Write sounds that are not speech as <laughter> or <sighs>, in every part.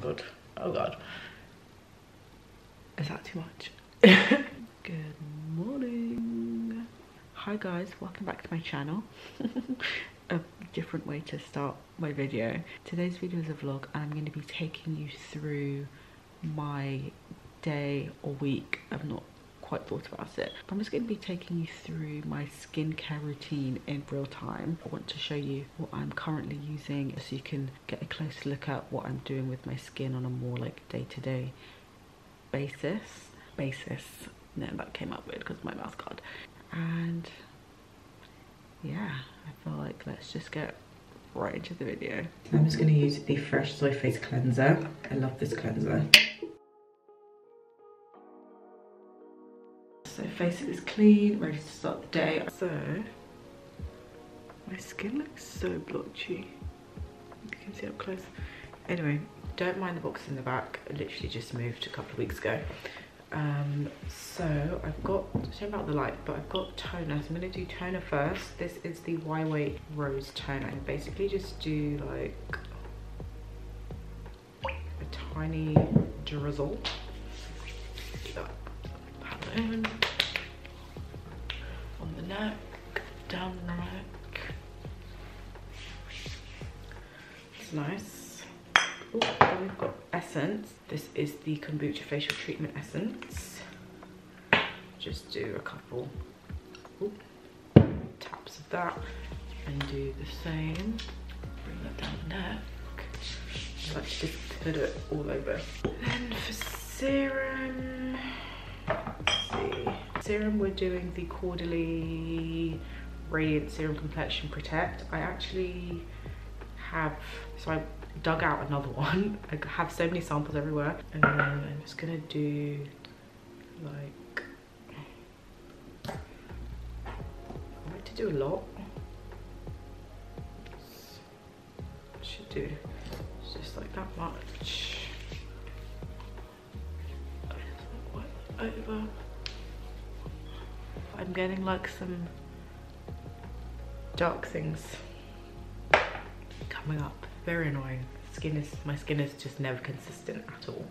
god. Oh god. Is that too much? <laughs> Good morning. Hi guys, welcome back to my channel. <laughs> a different way to start my video. Today's video is a vlog and I'm going to be taking you through my day or week. I've not quite thought about it. But I'm just going to be taking you through my skincare routine in real time. I want to show you what I'm currently using so you can get a closer look at what I'm doing with my skin on a more like day-to-day -day basis. Basis. No, that came out weird because my mouth guard. And yeah, I feel like let's just get right into the video. I'm just going to use the Fresh Soy Face Cleanser. I love this cleanser. So face is clean, ready to start the day. So, my skin looks so blotchy. You can see up close. Anyway, don't mind the box in the back. I literally just moved a couple of weeks ago. Um, so I've got, shame about the light, but I've got toner. So I'm gonna do toner first. This is the Y Wait Rose Toner. And basically just do like a tiny drizzle. The kombucha facial treatment essence. Just do a couple ooh, taps of that and do the same. Bring that down the neck. Like just put it all over. Then for serum, serum we're doing the Caudalie radiant serum complexion protect i actually have so i dug out another <laughs> one. I have so many samples everywhere. And then i'm just gonna do like i like to do a lot. Should do just like that much. Over. I'm getting like some dark things coming up. Very annoying. Skin is my skin is just never consistent at all.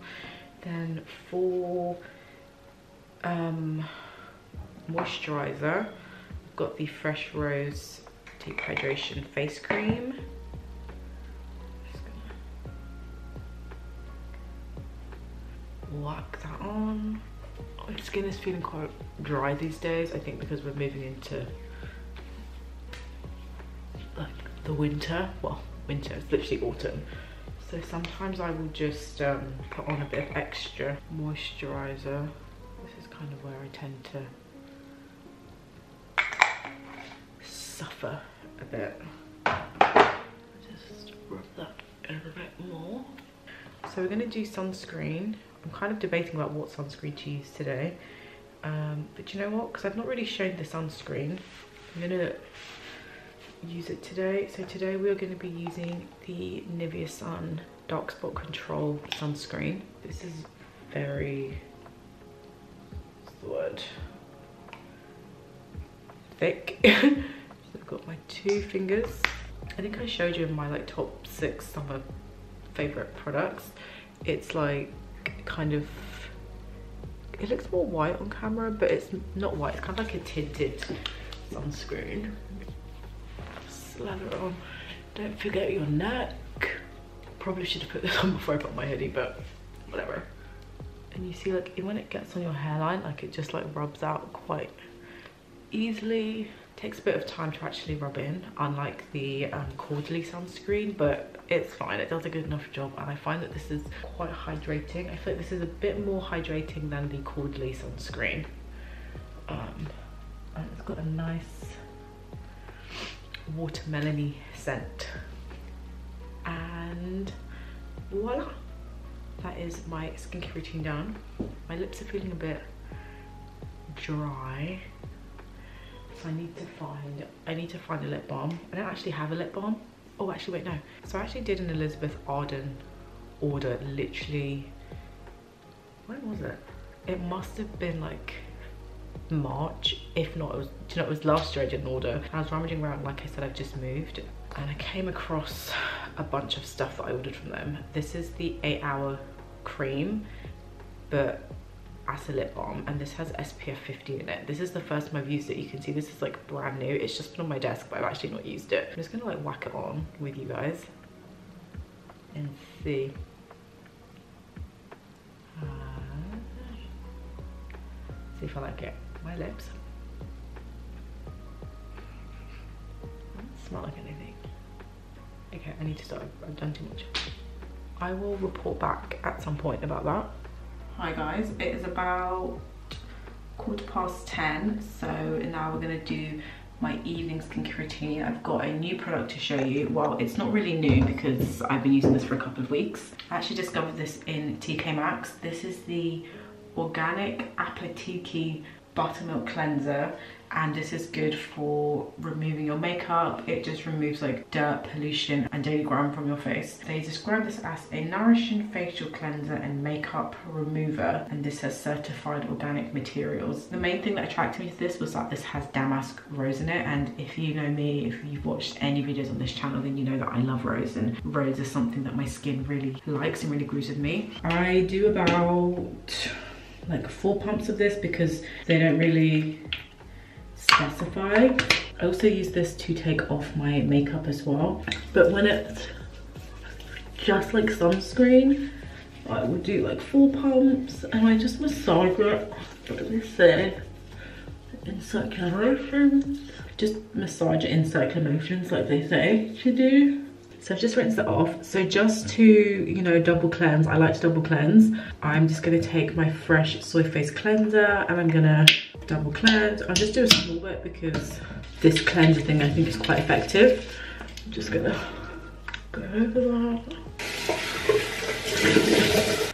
Then for um, moisturizer, I've got the Fresh Rose Deep Hydration Face Cream. whack that on my skin is feeling quite dry these days. I think because we're moving into like the winter. Well, winter, it's literally autumn. So sometimes I will just um, put on a bit of extra moisturizer. This is kind of where I tend to suffer a bit. Just rub that in a bit more. So we're gonna do sunscreen. I'm kind of debating about what sunscreen to use today. Um, but you know what? Because I've not really shown the sunscreen. I'm to use it today. So today we are going to be using the Nivea Sun Dark Spot Control sunscreen. This is very, what's the word? Thick. <laughs> so I've got my two fingers. I think I showed you my like top six summer favorite products. It's like kind of it looks more white on camera but it's not white it's kind of like a tinted sunscreen slather on don't forget your neck. Probably should have put this <laughs> on before i put my hoodie but whatever. And you see like when it gets on your hairline like it just like rubs out quite easily. Takes a bit of time to actually rub in unlike the um, Caudalie sunscreen but it's fine. It does a good enough job and I find that this is quite hydrating. I feel like this is a bit more hydrating than the Caudalie sunscreen. Um, and it's got a nice watermelony scent and voila that is my skincare routine done my lips are feeling a bit dry so I need to find, I need to find a lip balm. I don't actually have a lip balm. Oh, actually, wait, no. So I actually did an Elizabeth Arden order literally, when was it? It must have been like March, if not, it was, you know, it was last year I did an order. I was rummaging around, like I said, I've just moved and I came across a bunch of stuff that I ordered from them. This is the eight hour cream, but as a lip balm and this has SPF 50 in it. This is the first time I've used it. You can see this is like brand new. It's just been on my desk, but I've actually not used it. I'm just gonna like whack it on with you guys and see. Uh, see if I like it. My lips. Smell like anything. Okay, I need to stop. I've done too much. I will report back at some point about that. Hi guys, it is about quarter past 10. So now we're gonna do my evening skincare routine. I've got a new product to show you. Well, it's not really new because I've been using this for a couple of weeks. I actually discovered this in TK Maxx. This is the Organic Apatiki Buttermilk Cleanser and this is good for removing your makeup. It just removes like dirt pollution and daily grime from your face. They describe this as a nourishing facial cleanser and makeup remover and this has certified organic materials. The main thing that attracted me to this was that this has damask rose in it and if you know me if you've watched any videos on this channel then you know that i love rose and rose is something that my skin really likes and really agrees with me. I do about like four pumps of this because they don't really specify. I also use this to take off my makeup as well. But when it's just like sunscreen, I would do like four pumps and I just massage it, what do they say? In circular motions. Just massage it in circular motions like they say to do. So I've just rinsed it off. So just to, you know, double cleanse, I like to double cleanse. I'm just gonna take my fresh soy face cleanser and I'm gonna double cleanse. I'll just do a small bit because this cleanser thing I think is quite effective. I'm just gonna go over that.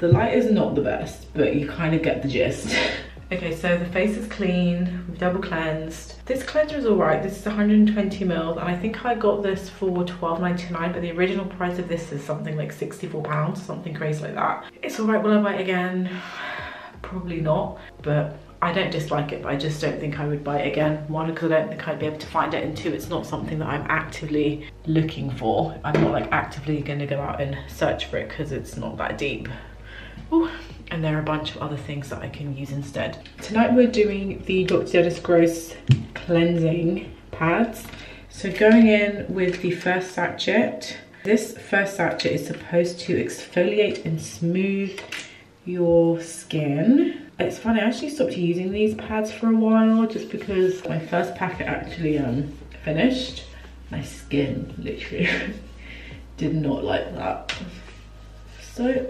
The light is not the best, but you kind of get the gist. <laughs> Okay, so the face is clean, we've double cleansed. This cleanser is all right, this is 120 ml and I think I got this for 12.99, but the original price of this is something like 64 pounds, something crazy like that. It's all right, will I buy it again? <sighs> Probably not, but I don't dislike it, but I just don't think I would buy it again. One, because I don't think I'd be able to find it, and two, it's not something that I'm actively looking for. I'm not like actively gonna go out and search for it because it's not that deep. Ooh and there are a bunch of other things that I can use instead. Tonight we're doing the Dr. Dennis Gross cleansing pads. So going in with the first sachet. This first sachet is supposed to exfoliate and smooth your skin. It's funny, I actually stopped using these pads for a while just because my first packet actually um, finished. My skin literally <laughs> did not like that. So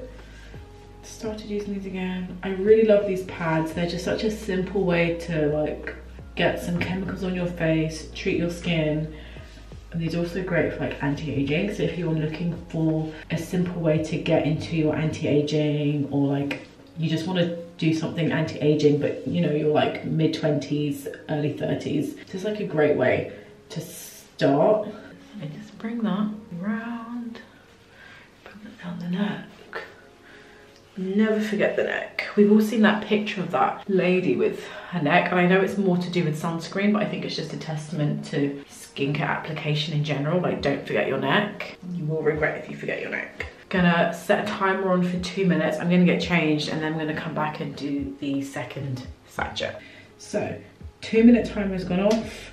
started using these again. I really love these pads. They're just such a simple way to like get some chemicals on your face, treat your skin. And these are also great for like anti-aging. So if you're looking for a simple way to get into your anti-aging or like you just want to do something anti-aging but you know you're like mid 20s early 30s so it's like a great way to start I just bring that around put that down the neck never forget the neck. We've all seen that picture of that lady with her neck and I know it's more to do with sunscreen but I think it's just a testament to skincare application in general like don't forget your neck. You will regret if you forget your neck. Gonna set a timer on for two minutes. I'm gonna get changed and then I'm gonna come back and do the second sachet. So two minute timer has gone off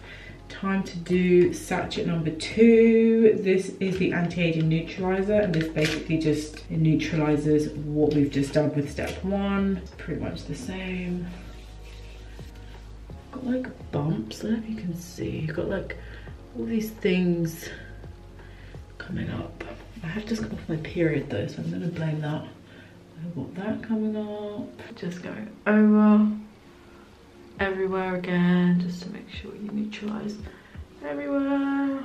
time to do sachet number two. This is the anti-aging neutralizer and this basically just neutralizes what we've just done with step one. Pretty much the same. Got like bumps, I don't know if you can see. Got like all these things coming up. I have just come off my period though, so I'm gonna blame that. I've got that coming up. Just going over everywhere again just to make sure you neutralize everywhere.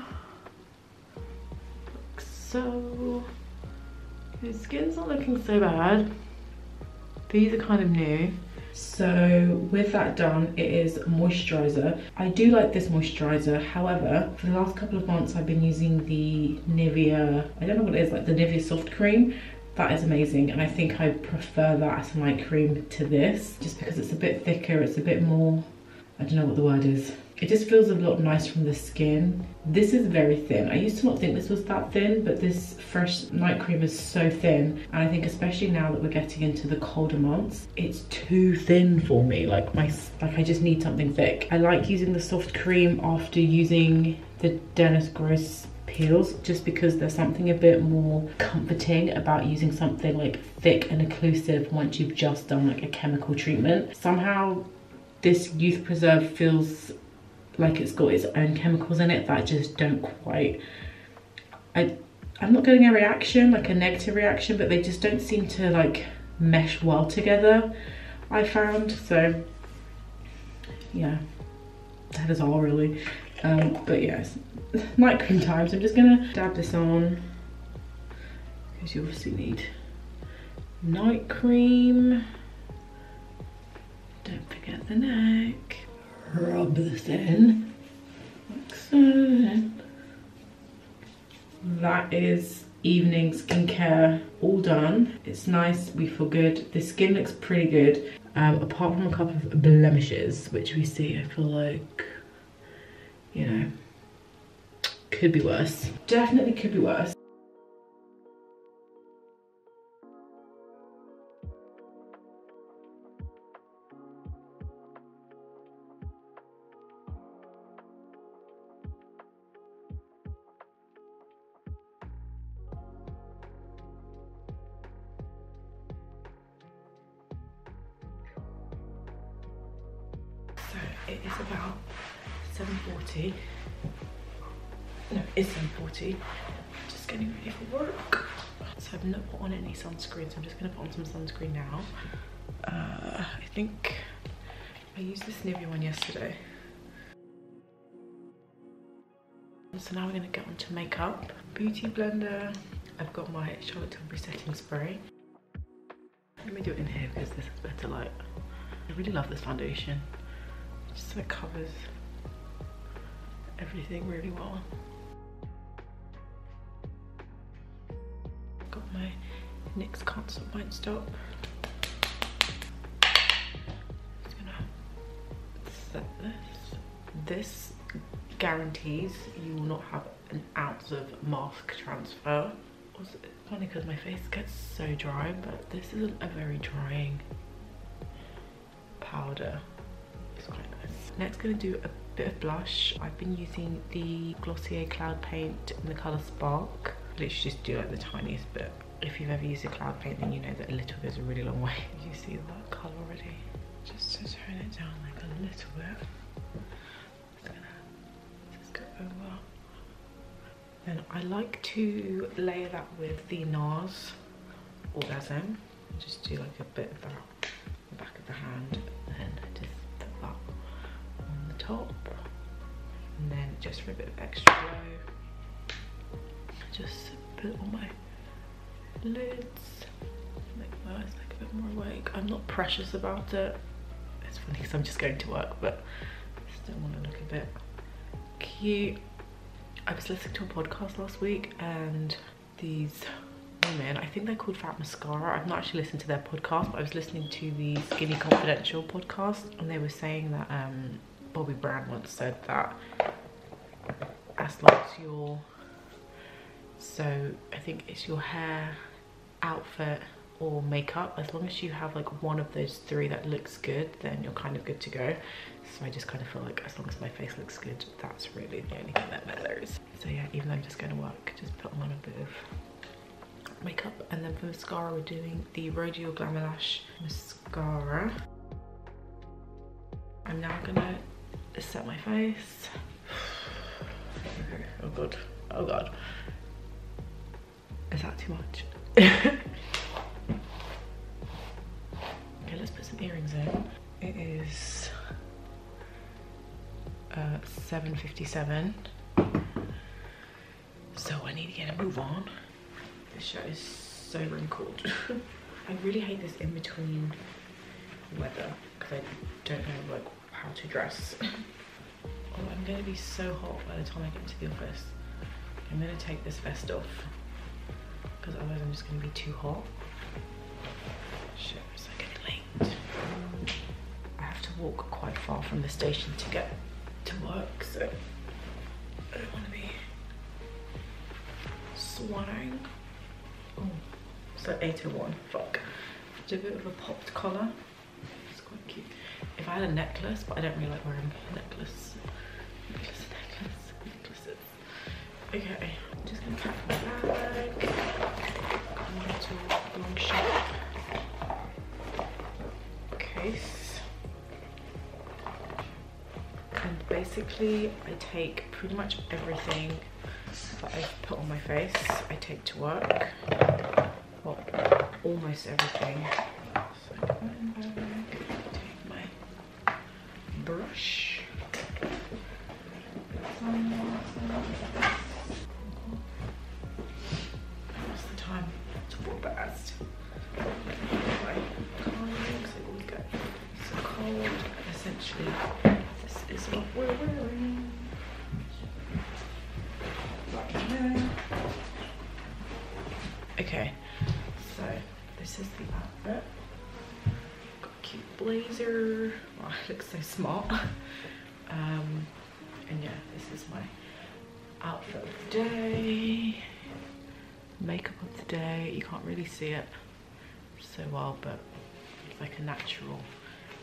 Like so. Your skin's not looking so bad. These are kind of new. So with that done it is moisturizer. I do like this moisturizer. However for the last couple of months i've been using the nivea i don't know what it is like the nivea soft cream that is amazing and I think I prefer that as night cream to this just because it's a bit thicker, it's a bit more I don't know what the word is. It just feels a lot nicer from the skin. This is very thin. I used to not think this was that thin, but this fresh night cream is so thin. And I think especially now that we're getting into the colder months, it's too thin for me. Like my, like I just need something thick. I like using the soft cream after using the Dennis Gross peels just because there's something a bit more comforting about using something like thick and occlusive once you've just done like a chemical treatment. Somehow this youth preserve feels like it's got its own chemicals in it that just don't quite I I'm not getting a reaction like a negative reaction but they just don't seem to like mesh well together I found. So yeah. That is all really um, but yes night cream time so I'm just gonna dab this on because you obviously need night cream don't forget the neck rub this in like so. That is evening skincare all done. It's nice, we feel good. The skin looks pretty good. Um, apart from a couple of blemishes, which we see, I feel like, you know, could be worse. Definitely could be worse. it is about 7.40. No, it's 7.40. Just getting ready for work. So I've not put on any sunscreen, so I'm just gonna put on some sunscreen now. Uh, I think I used this Nivea one yesterday. So now we're gonna get on to makeup. Beauty blender. I've got my Charlotte Tilbury setting spray. Let me do it in here because this is better light. I really love this foundation so it covers everything really well. Got my Can't Stop Won't Stop. Just gonna set this. This guarantees you will not have an ounce of mask transfer. It's funny because my face gets so dry, but this isn't a very drying powder. It's quite nice. Next gonna do a bit of blush. I've been using the Glossier Cloud Paint in the colour Spark. Literally just do like the tiniest bit. If you've ever used a cloud paint then you know that a little goes a really long way. <laughs> You see that colour already? Just to tone it down like a little bit. Just gonna just go over. Then I like to layer that with the NARS Orgasm. Just do like a bit of that on the back of the hand and just put that on the top and then just for a bit of extra glow just put on my lids make my eyes look a bit more awake. I'm not precious about it. It's funny because i'm just going to work but I still want to look a bit cute. I was listening to a podcast last week and these women i think they're called fat mascara. I've not actually listened to their podcast but i was listening to the skinny confidential podcast and they were saying that um Bobbi Brown once said that as long as you're, so I think it's your hair, outfit or makeup, as long as you have like one of those three that looks good, then you're kind of good to go. So I just kind of feel like as long as my face looks good, that's really the only thing that matters. So yeah, even though I'm just going to work, just put on a bit of makeup. And then for mascara, we're doing the Rodial Glamour Lash Mascara. I'm now gonna set my face. <sighs> Oh god, oh god. Is that too much? <laughs> okay, let's put some earrings in. It is uh, 7.57. So I need to get a move on. This shirt is so wrinkled. <laughs> I really hate this in between weather because I don't know like how to dress. oh, I'm gonna be so hot by the time I get to the office. I'm gonna take this vest off because otherwise I'm just gonna be too hot. Shit, it's like late. I have to walk quite far from the station to get to work, so I don't want to be sweating. Oh, oh it's like 801, fuck. Do a bit of a popped collar. I had a necklace, but I don't really like wearing a necklace. Necklace, necklace, necklaces. Okay, I'm just gonna pack my bag. Got a little long shot case. And basically I take pretty much everything that I put on my face, I take to work. Well, almost everything. So see it so well, but it's like a natural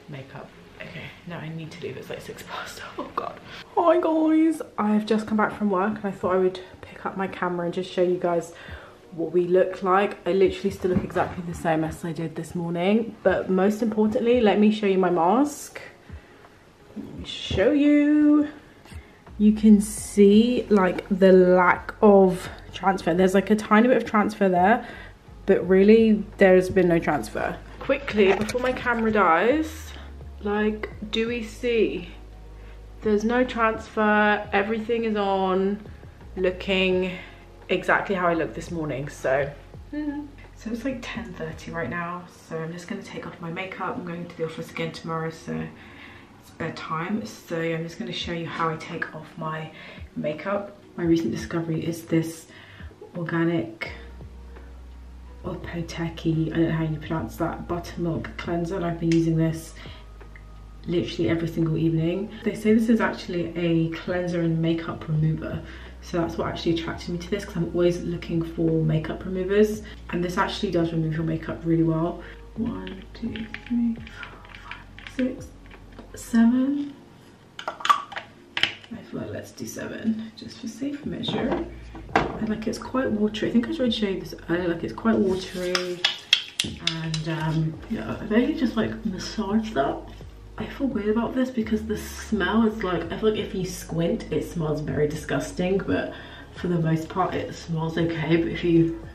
makeup. Okay, now I need to leave. It's like six past. <laughs> Oh god. Hi guys, I've just come back from work and I thought I would pick up my camera and just show you guys what we look like. I literally still look exactly the same as I did this morning. But most importantly, let me show you my mask. Let me show you. You can see like the lack of transfer. There's like a tiny bit of transfer there, but really there's been no transfer. Quickly, before my camera dies, like, do we see? There's no transfer, everything is on, looking exactly how I looked this morning, so. Mm. So it's like 10.30 right now, so I'm just gonna take off my makeup. I'm going to the office again tomorrow, so it's bedtime. So I'm just gonna show you how I take off my makeup. My recent discovery is this organic Opoteki, I don't know how you pronounce that, buttermilk cleanser and I've been using this literally every single evening. They say this is actually a cleanser and makeup remover. So that's what actually attracted me to this because I'm always looking for makeup removers. And this actually does remove your makeup really well. One, two, three, four, five, six, seven. I feel like let's do seven just for safe measure. And like it's quite watery. I think I tried show you this earlier. Like it's quite watery. And um, yeah, I think just like massage that I feel weird about this because the smell is like, I feel like if you squint, it smells very disgusting, but for the most part, it smells okay. But if you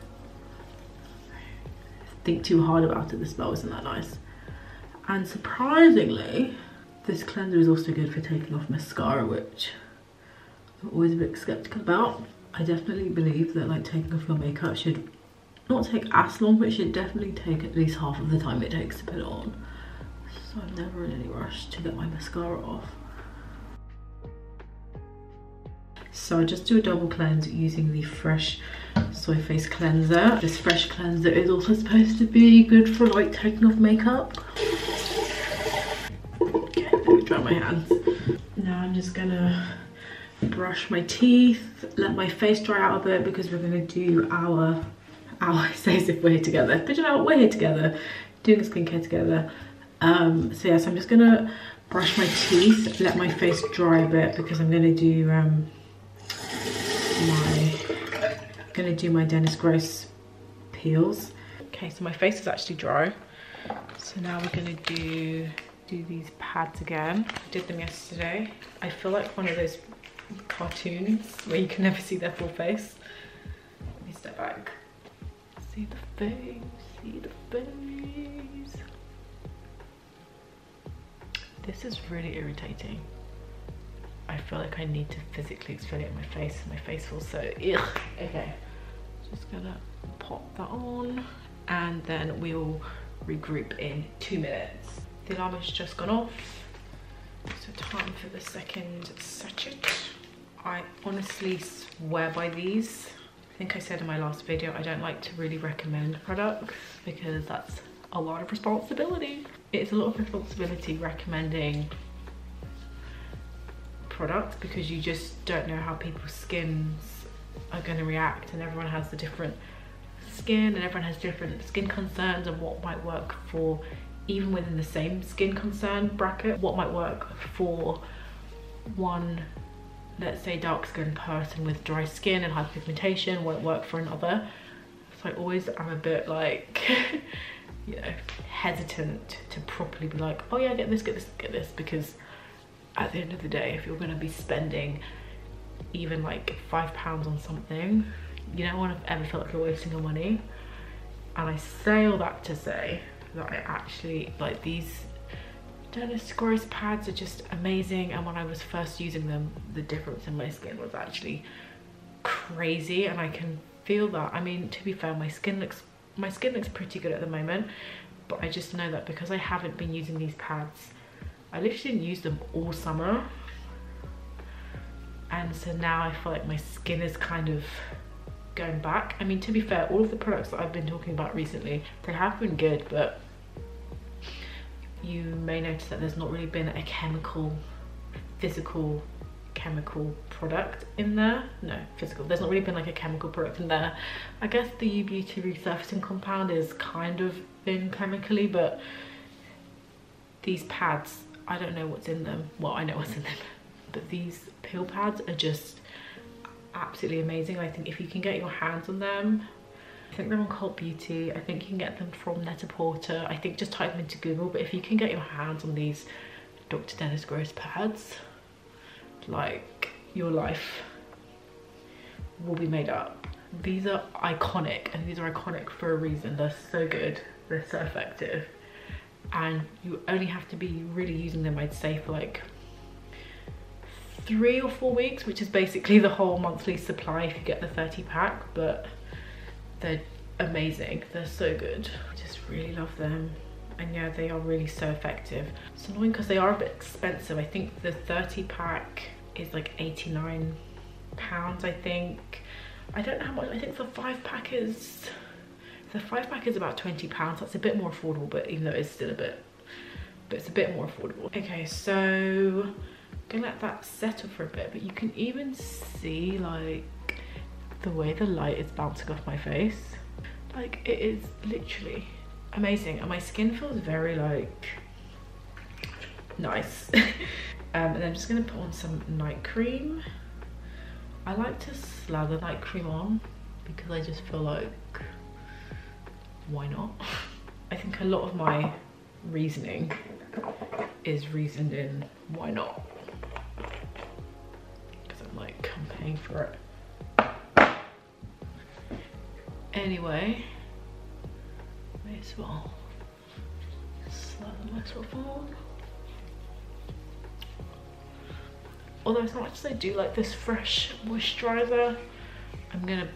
think too hard about it, the smell isn't that nice. And surprisingly, this cleanser is also good for taking off mascara, which I'm always a bit skeptical about. I definitely believe that like taking off your makeup should not take as long, but it should definitely take at least half of the time it takes to put it on so I'm never in any rush to get my mascara off. So I just do a double cleanse using the Fresh Soy Face Cleanser. This Fresh Cleanser is also supposed to be good for like taking off makeup. My hands. Now I'm just gonna brush my teeth, let my face dry out a bit because we're gonna do our, our, <laughs> say as if we're here together. But you know, we're here together, doing skincare together. Um, so yes, I'm just gonna brush my teeth, let my face dry a bit because I'm gonna do um, my gonna do my Dennis Gross peels. Okay, so my face is actually dry. So now we're gonna do do these pads again. I did them yesterday. I feel like one of those cartoons where you can never see their full face. Let me step back. See the face, see the face. This is really irritating. I feel like I need to physically exfoliate my face. My face feels so ugh. Okay, just gonna pop that on and then we'll regroup in two minutes. The alarm has just gone off. So time for the second sachet. I honestly swear by these. I think I said in my last video, I don't like to really recommend products because that's a lot of responsibility. It's a lot of responsibility recommending products because you just don't know how people's skins are going to react and everyone has a different skin and everyone has different skin concerns and what might work for even within the same skin concern bracket what might work for one let's say dark skinned person with dry skin and hyperpigmentation won't work for another. So I always am a bit like <laughs> you know hesitant to properly be like oh yeah get this get this get this because at the end of the day if you're going to be spending even like five pounds on something you don't want to ever feel like you're wasting your money. And I say all that to say that I actually like these Dennis Gross pads are just amazing and when I was first using them the difference in my skin was actually crazy and I can feel that. I mean to be fair my skin looks my skin looks pretty good at the moment but I just know that because I haven't been using these pads I literally didn't use them all summer. And so now I feel like my skin is kind of going back. I mean to be fair all of the products that I've been talking about recently they have been good but you may notice that there's not really been a chemical physical chemical product in there. No physical. There's not really been like a chemical product in there. I guess the U Beauty resurfacing compound is kind of been chemically but these pads I don't know what's in them. Well I know what's in them but these peel pads are just absolutely amazing. I think if you can get your hands on them I think they're on Cult Beauty I think you can get them from Net-a-Porter I think just type them into Google but if you can get your hands on these Dr. Dennis Gross pads like your life will be made up. These are iconic and these are iconic for a reason. They're so good. They're so effective. And you only have to be really using them I'd say for like three or four weeks which is basically the whole monthly supply if you get the 30 pack but they're amazing. They're so good. I just really love them. And yeah they are really so effective. It's annoying because they are a bit expensive. I think the 30 pack is like 89 pounds I think. I don't know how much I think the five pack is the five pack is about 20 pounds. That's a bit more affordable but even though it's still a bit but it's a bit more affordable. Okay so gonna let that settle for a bit but you can even see like the way the light is bouncing off my face. Like it is literally amazing and my skin feels very like nice. <laughs> Um, and I'm just gonna put on some night cream. I like to slather night cream on because I just feel like why not? <laughs> I think a lot of my reasoning is reasoned in why not? Because I'm like I'm paying for it. Anyway, may as well slather. Although as much as I do like this fresh moisturizer, I'm gonna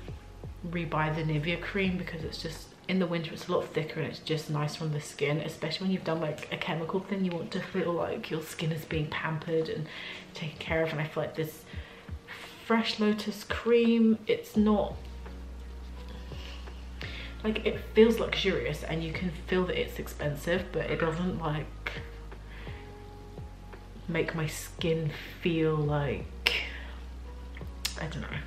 rebuy the Nivea cream because it's just in the winter it's a lot thicker and it's just nice on the skin especially when you've done like a chemical thing you want to feel like your skin is being pampered and taken care of and I feel like this fresh lotus cream it's not like it feels luxurious and you can feel that it's expensive but it doesn't like make my skin feel like I don't know.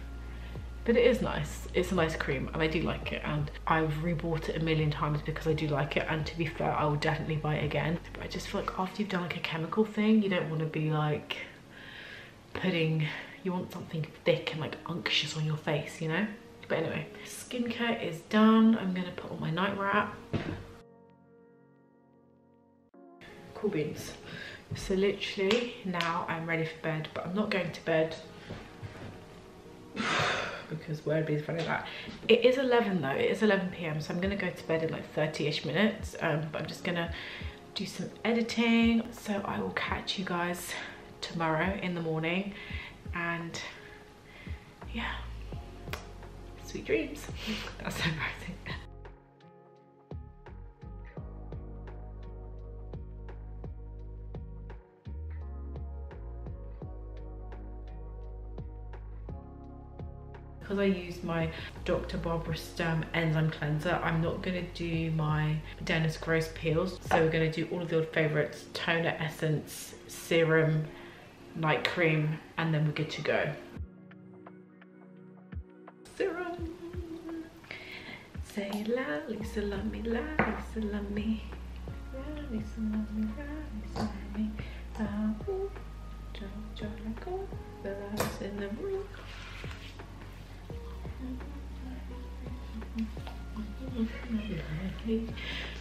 But it is nice. It's a nice cream and I do like it. And I've rebought it a million times because I do like it. And to be fair I will definitely buy it again. But I just feel like after you've done like a chemical thing you don't want to be like putting you want something thick and like unctuous on your face, you know? But anyway, skincare is done. I'm gonna put on my night wrap. Cool beans. So literally now I'm ready for bed, but I'm not going to bed <sighs> because word be funny that. It is 11 though, it is 11 p.m. So I'm gonna go to bed in like 30-ish minutes. Um, but I'm just gonna do some editing. So I will catch you guys tomorrow in the morning and yeah sweet dreams <laughs> that's so embarrassing because I used my Dr. Barbara Sturm enzyme cleanser, I'm not going to do my Dennis Gross peels. So we're going to do all of the old favourites, toner, essence, serum, night cream, and then we're good to go. Say la, Lisa love me, la, Lisa love me. La, Lisa love me, la, Lisa love me. Ah, ooh, jo, jo, the lights in the room.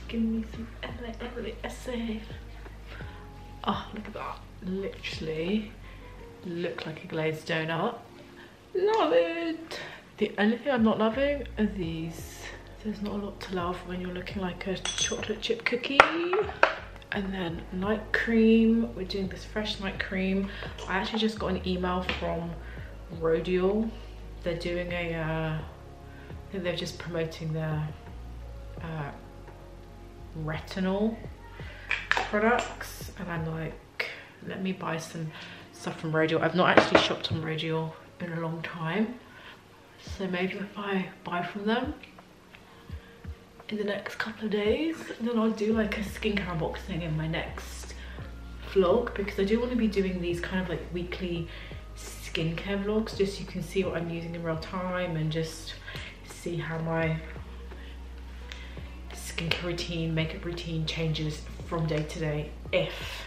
Give me some LA, LA. Oh, look at that. Literally look like a glazed donut. Love it. The only thing I'm not loving are these. There's not a lot to love when you're looking like a chocolate chip cookie. And then night cream. We're doing this fresh night cream. I actually just got an email from Rodial. They're doing a, uh, I think they're just promoting their uh, retinol products. And I'm like, let me buy some stuff from Rodial. I've not actually shopped on Rodial in a long time. So maybe if I buy from them in the next couple of days, then I'll do like a skincare unboxing in my next vlog because I do want to be doing these kind of like weekly skincare vlogs just so you can see what I'm using in real time and just see how my skincare routine, makeup routine changes from day to day if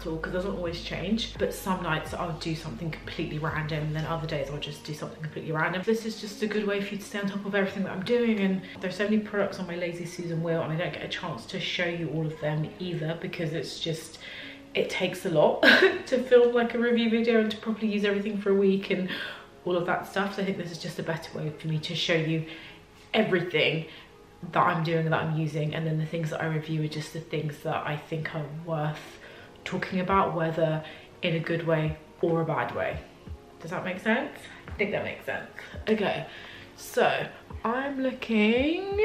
at all because it doesn't always change. But some nights I'll do something completely random and then other days I'll just do something completely random. This is just a good way for you to stay on top of everything that I'm doing and there's so many products on my lazy Susan wheel and I don't get a chance to show you all of them either because it's just it takes a lot <laughs> to film like a review video and to properly use everything for a week and all of that stuff. So I think this is just a better way for me to show you everything that I'm doing that I'm using and then the things that I review are just the things that I think are worth talking about whether in a good way or a bad way. Does that make sense? I think that makes sense. Okay, so I'm looking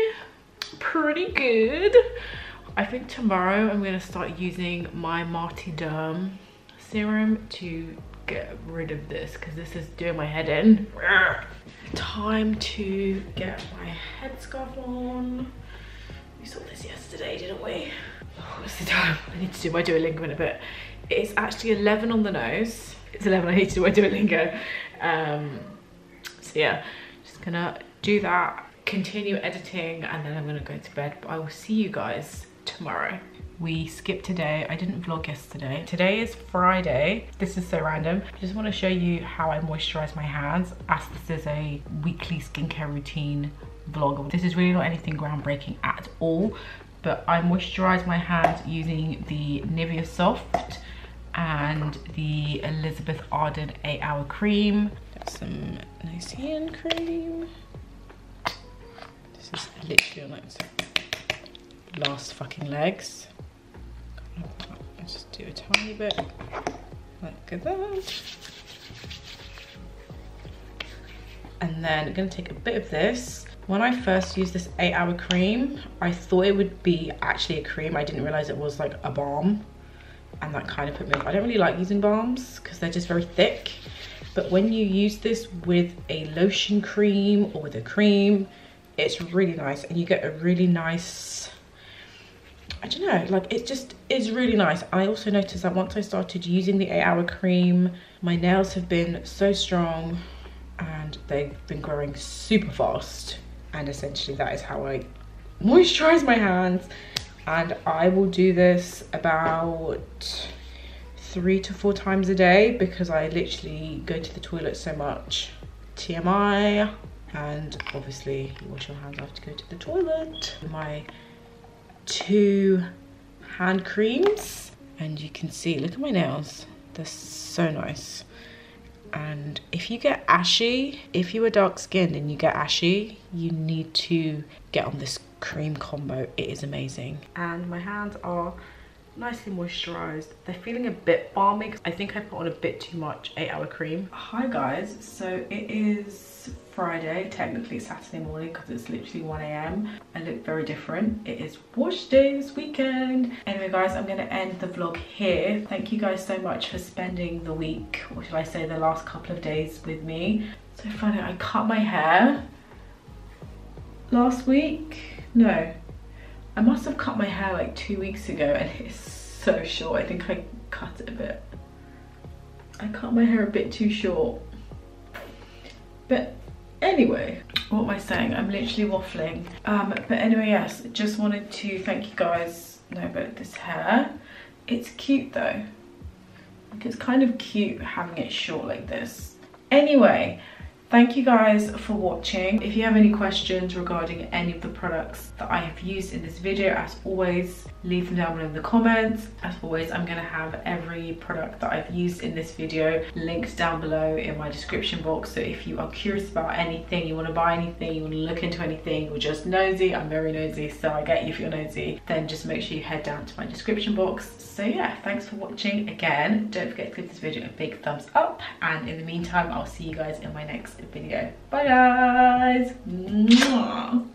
pretty good. I think tomorrow I'm gonna start using my MartiDerm serum to get rid of this because this is doing my head in. Time to get my headscarf on. We saw this yesterday, didn't we? What's the time? I need to do my Duolingo in a bit. It's actually 11 on the nose. It's 11, I need to do my Duolingo. Um, so yeah, just gonna do that, continue editing, and then I'm gonna go to bed. But I will see you guys tomorrow. We skipped today. I didn't vlog yesterday. Today is Friday. This is so random. I just want to show you how I moisturize my hands as this is a weekly skincare routine vlog. This is really not anything groundbreaking at all, but I moisturize my hands using the Nivea Soft and the Elizabeth Arden 8 Hour Cream. Got some nice hand cream. This is literally like. Last fucking legs. Let's just do a tiny bit like that. And then I'm gonna take a bit of this when I first used this eight hour cream, I thought it would be actually a cream. I didn't realize it was like a balm. And that kind of put me off. I don't really like using balms because they're just very thick. But when you use this with a lotion cream or with a cream, it's really nice. And you get a really nice, I don't know, like it just is really nice. I also noticed that once I started using the eight hour cream, my nails have been so strong and they've been growing super fast and essentially that is how I moisturize my hands. And I will do this about three to four times a day because I literally go to the toilet so much. TMI and obviously you wash your hands after you go to the toilet. My two hand creams. And you can see look at my nails. They're so nice and if you get ashy if you are dark skinned and you get ashy you need to get on this cream combo. It is amazing. And my hands are nicely moisturized. They're feeling a bit balmy i think i put on a bit too much eight hour cream. Hi guys. So it is friday technically saturday morning because it's literally 1 a.m i look very different. It is wash day this weekend. Anyway guys i'm gonna end the vlog here. Thank you guys so much for spending the week or should i say the last couple of days with me. So funny i cut my hair. Last week? No. I must have cut my hair like two weeks ago and <laughs> it's so short. I think I cut it a bit. I cut my hair a bit too short. But anyway, what am I saying? I'm literally waffling. Um, but anyway, yes, just wanted to thank you guys. No, but this hair, it's cute though. Like it's kind of cute having it short like this. Anyway, Thank you guys for watching. If you have any questions regarding any of the products that I have used in this video, as always, leave them down below in the comments. As always, I'm gonna have every product that I've used in this video linked down below in my description box. So if you are curious about anything, you wanna buy anything, you wanna look into anything, you're just nosy, I'm very nosy, so I get you if you're nosy, then just make sure you head down to my description box. So yeah, thanks for watching again. Don't forget to give this video a big thumbs up. And in the meantime, I'll see you guys in my next video. Bye guys. Mwah.